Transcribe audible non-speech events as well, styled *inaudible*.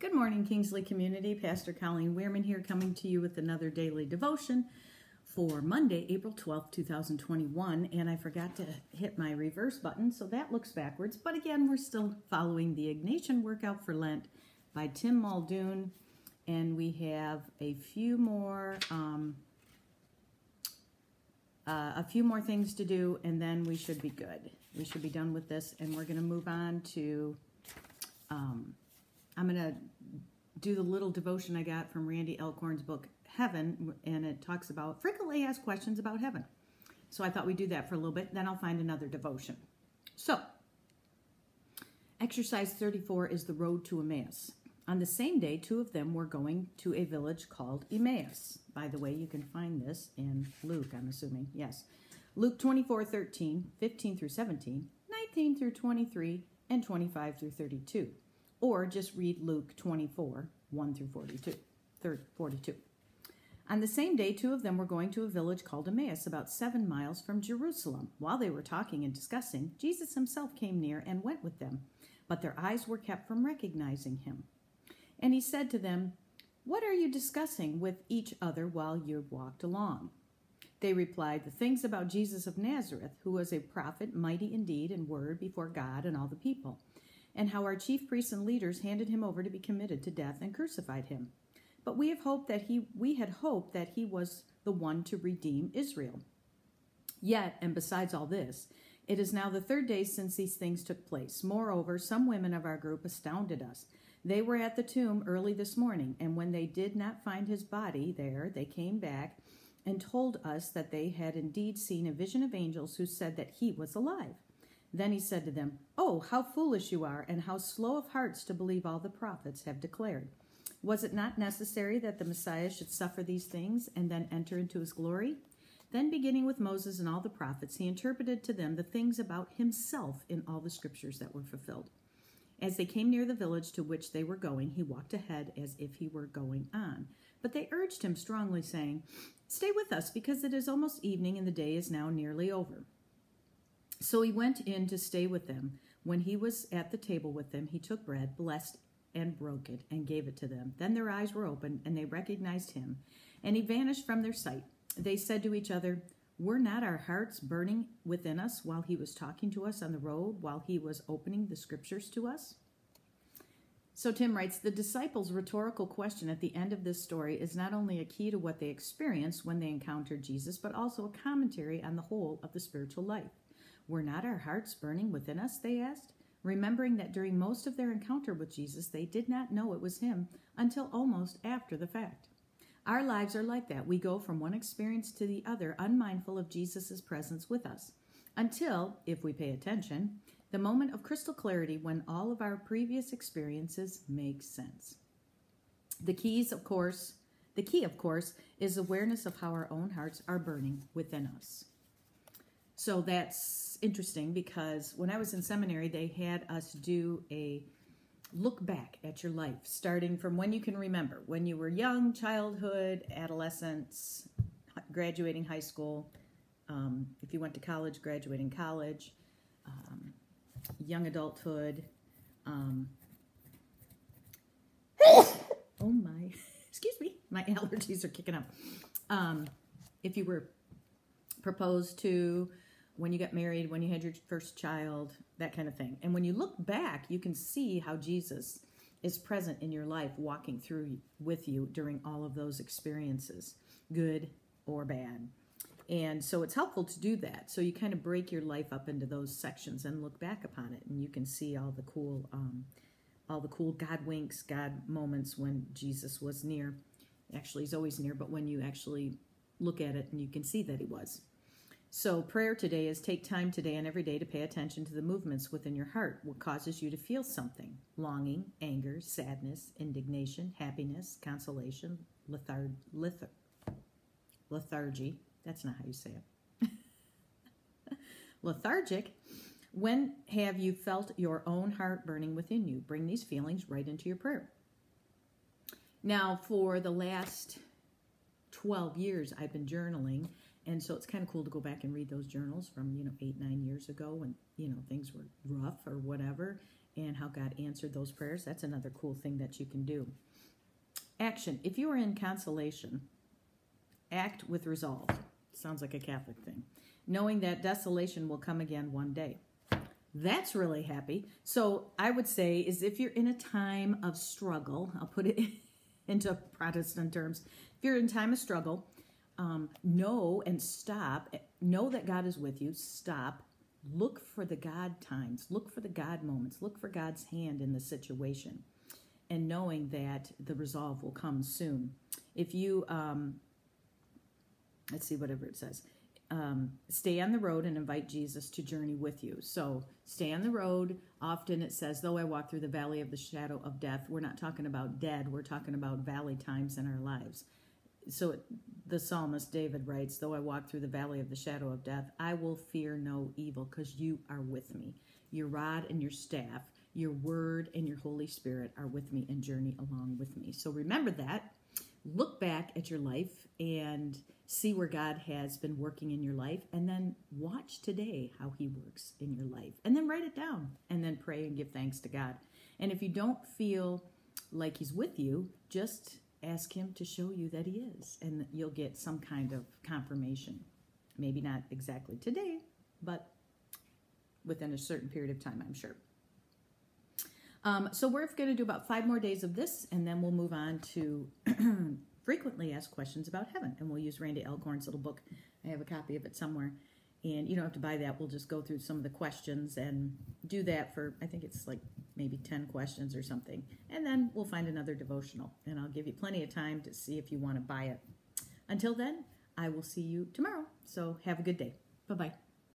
Good morning, Kingsley community. Pastor Colleen Weirman here, coming to you with another daily devotion for Monday, April 12th, 2021. And I forgot to hit my reverse button, so that looks backwards. But again, we're still following the Ignatian Workout for Lent by Tim Muldoon. And we have a few more. Um, uh, a few more things to do, and then we should be good. We should be done with this, and we're going to move on to um, I'm going to do the little devotion I got from Randy Alcorn's book, Heaven, and it talks about frequently asked questions about heaven. So I thought we'd do that for a little bit, then I'll find another devotion. So, exercise 34 is the road to Emmaus. On the same day, two of them were going to a village called Emmaus. By the way, you can find this in Luke, I'm assuming. Yes. Luke 24, 13, 15 through 17, 19 through 23, and 25 through 32 or just read Luke 24, 1 through 42. 42. On the same day, two of them were going to a village called Emmaus, about seven miles from Jerusalem. While they were talking and discussing, Jesus himself came near and went with them, but their eyes were kept from recognizing him. And he said to them, What are you discussing with each other while you walked along? They replied, The things about Jesus of Nazareth, who was a prophet, mighty in deed and word before God and all the people and how our chief priests and leaders handed him over to be committed to death and crucified him. But we have hoped that he we had hoped that he was the one to redeem Israel. Yet, and besides all this, it is now the third day since these things took place. Moreover, some women of our group astounded us. They were at the tomb early this morning, and when they did not find his body there, they came back and told us that they had indeed seen a vision of angels who said that he was alive. Then he said to them, Oh, how foolish you are, and how slow of hearts to believe all the prophets have declared. Was it not necessary that the Messiah should suffer these things and then enter into his glory? Then, beginning with Moses and all the prophets, he interpreted to them the things about himself in all the scriptures that were fulfilled. As they came near the village to which they were going, he walked ahead as if he were going on. But they urged him strongly, saying, Stay with us, because it is almost evening and the day is now nearly over. So he went in to stay with them. When he was at the table with them, he took bread, blessed and broke it, and gave it to them. Then their eyes were opened, and they recognized him, and he vanished from their sight. They said to each other, Were not our hearts burning within us while he was talking to us on the road, while he was opening the scriptures to us? So Tim writes The disciples' rhetorical question at the end of this story is not only a key to what they experienced when they encountered Jesus, but also a commentary on the whole of the spiritual life. Were not our hearts burning within us? They asked, remembering that during most of their encounter with Jesus, they did not know it was Him until almost after the fact. Our lives are like that. We go from one experience to the other, unmindful of Jesus' presence with us, until, if we pay attention, the moment of crystal clarity when all of our previous experiences make sense. The keys, of course, the key, of course, is awareness of how our own hearts are burning within us. So that's interesting because when I was in seminary, they had us do a look back at your life, starting from when you can remember, when you were young, childhood, adolescence, graduating high school, um, if you went to college, graduating college, um, young adulthood. Um, *coughs* oh my, *laughs* excuse me, my allergies are kicking up. Um, if you were proposed to, when you got married, when you had your first child, that kind of thing. And when you look back, you can see how Jesus is present in your life, walking through with you during all of those experiences, good or bad. And so it's helpful to do that. So you kind of break your life up into those sections and look back upon it, and you can see all the cool, um, all the cool God winks, God moments when Jesus was near. Actually, he's always near, but when you actually look at it and you can see that he was. So, prayer today is take time today and every day to pay attention to the movements within your heart. What causes you to feel something? Longing, anger, sadness, indignation, happiness, consolation, lethar- lethar- lethargy. That's not how you say it. *laughs* Lethargic. When have you felt your own heart burning within you? Bring these feelings right into your prayer. Now, for the last 12 years, I've been journaling and so it's kind of cool to go back and read those journals from you know eight nine years ago when you know things were rough or whatever and how God answered those prayers. That's another cool thing that you can do. Action. If you are in consolation, act with resolve. Sounds like a Catholic thing. Knowing that desolation will come again one day. That's really happy. So I would say is if you're in a time of struggle, I'll put it *laughs* into Protestant terms. If you're in time of struggle, um, know and stop. Know that God is with you. Stop. Look for the God times. Look for the God moments. Look for God's hand in the situation, and knowing that the resolve will come soon. If you, um, let's see, whatever it says um, stay on the road and invite Jesus to journey with you. So stay on the road. Often it says, though I walk through the valley of the shadow of death, we're not talking about dead, we're talking about valley times in our lives. So it, the psalmist David writes, though I walk through the valley of the shadow of death, I will fear no evil because you are with me. Your rod and your staff, your word and your Holy Spirit are with me and journey along with me. So remember that. Look back at your life and see where God has been working in your life, and then watch today how He works in your life. And then write it down, and then pray and give thanks to God. And if you don't feel like He's with you, just ask Him to show you that He is, and you'll get some kind of confirmation. Maybe not exactly today, but within a certain period of time, I'm sure. Um, so we're going to do about five more days of this, and then we'll move on to *clears throat* frequently asked questions about heaven. And we'll use Randy Alcorn's little book. I have a copy of it somewhere. And you don't have to buy that. We'll just go through some of the questions and do that for, I think it's like maybe 10 questions or something. And then we'll find another devotional. And I'll give you plenty of time to see if you want to buy it. Until then, I will see you tomorrow. So have a good day. Bye bye.